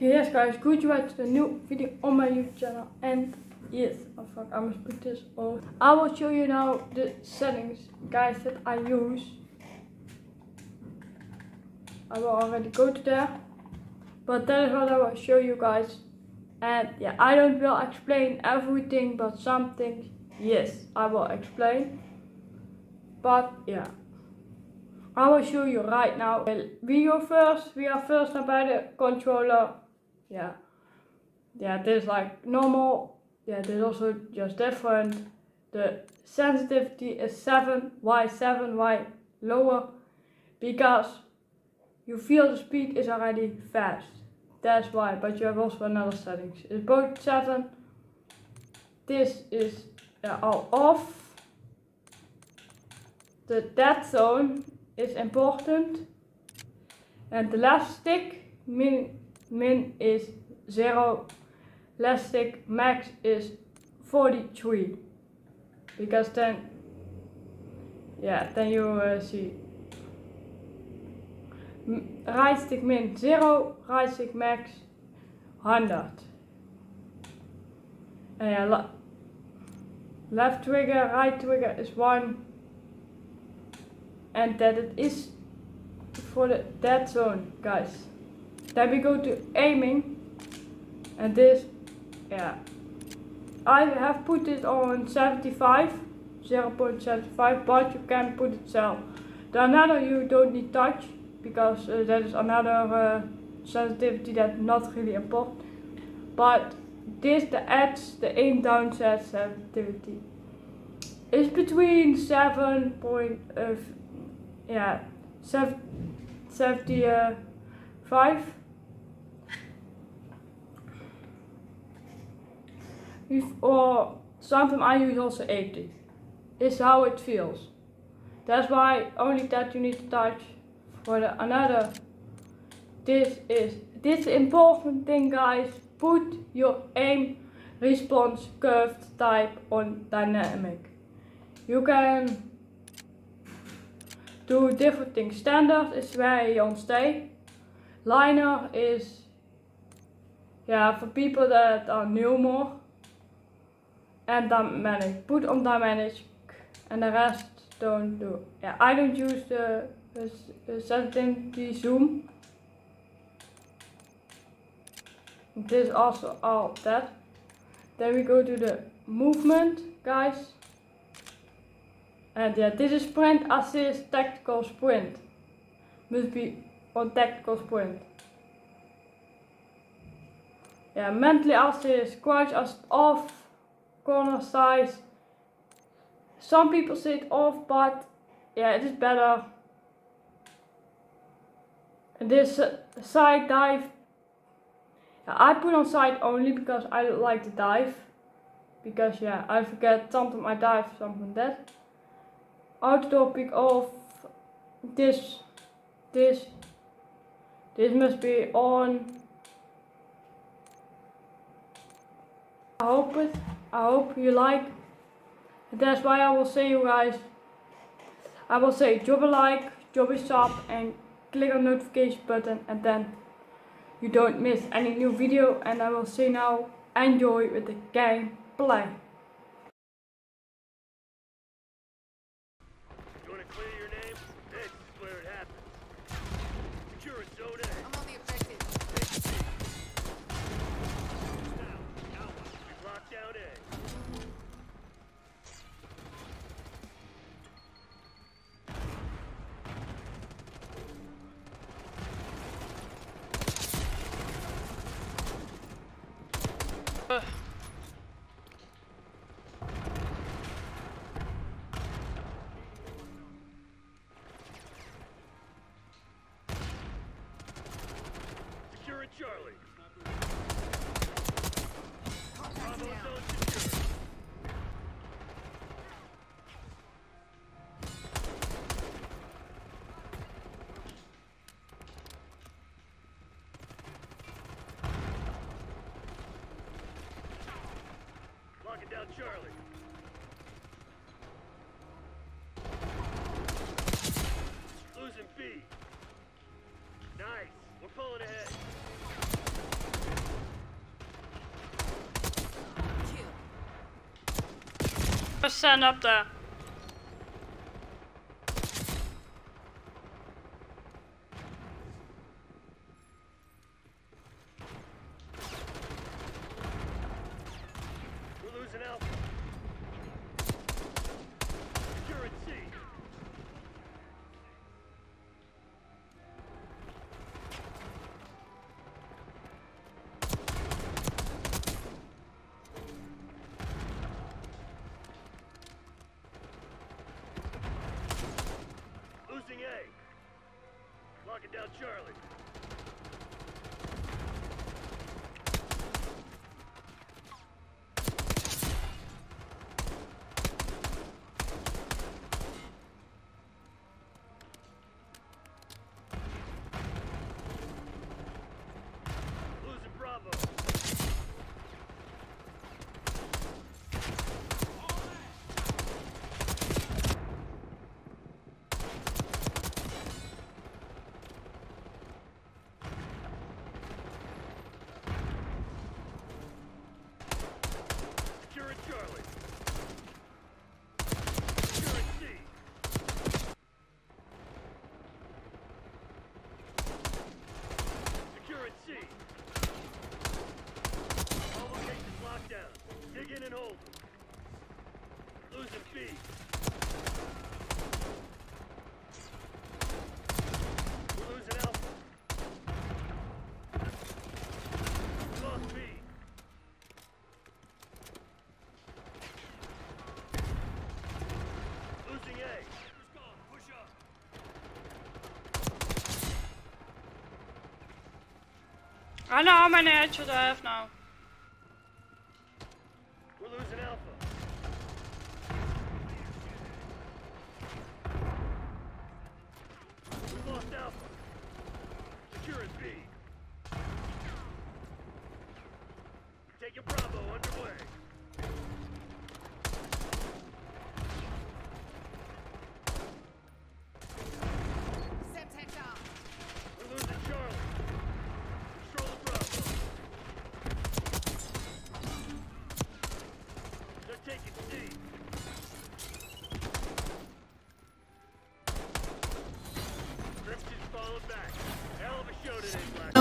Yes guys, good you watched the new video on my YouTube channel and yes, oh fuck, I must put this on. I will show you now the settings guys that I use. I will already go to there, but that is what I will show you guys. And yeah, I don't will explain everything, but some things, yes, I will explain. But yeah. I will show you right now. We go first, we are first by the controller yeah. Yeah this like normal yeah there's also just different. The sensitivity is 7 why 7 why lower? Because you feel the speed is already fast. That's why but you have also another settings. It's both 7 this is uh, all off. The dead zone is important. And the left stick min min is 0, stick max is 43. Because then, yeah, then you uh, see right stick min 0, right stick max 100. And yeah, left trigger, right trigger is 1. And that it is for the dead zone, guys. Then we go to aiming. And this, yeah. I have put it on 75, 0 0.75, but you can put it self. The another you don't need touch, because uh, that is another uh, sensitivity that's not really important. But this, the edge, the aim down set sensitivity, is between 7 point, uh, yeah, 7, 75 or sometimes I use also 80. Is how it feels. That's why only that you need to touch for the another. This is this important thing guys. Put your aim response curved type on dynamic. You can do different things. Standard is where you on stay. Linear is yeah for people that are new more and dynamic. Put on dynamic and the rest don't do. Yeah, I don't use the, the, the sensitivity zoom. This also all that. Then we go to the movement, guys. And yeah, this is sprint assist tactical sprint. Must be on tactical sprint. Yeah, mentally assist, crouch assist off, corner slice. Some people say it off, but yeah, it is better. This uh, side dive, yeah, I put on side only because I like to dive. Because yeah, I forget sometimes I dive, something that. Outdoor pick off. This, this, this must be on. I hope it. I hope you like. That's why I will say you guys. I will say drop a like, drop a sub and click on notification button and then you don't miss any new video and I will say now enjoy with the game Charlie. Locking stand up there. We're losing Alpha. Securing C. Losing A. Locking down Charlie. Losing Bravo. Securing Charlie. Securing C. Securing C. All locations locked down. Dig in and hold. Losing B. We're losing Alpha. We lost B. Losing A. Who's gone? Push up. I know how many headshots I have now. We're losing Alpha. We lost Alpha. Securing B. Taking Bravo underway. Noted,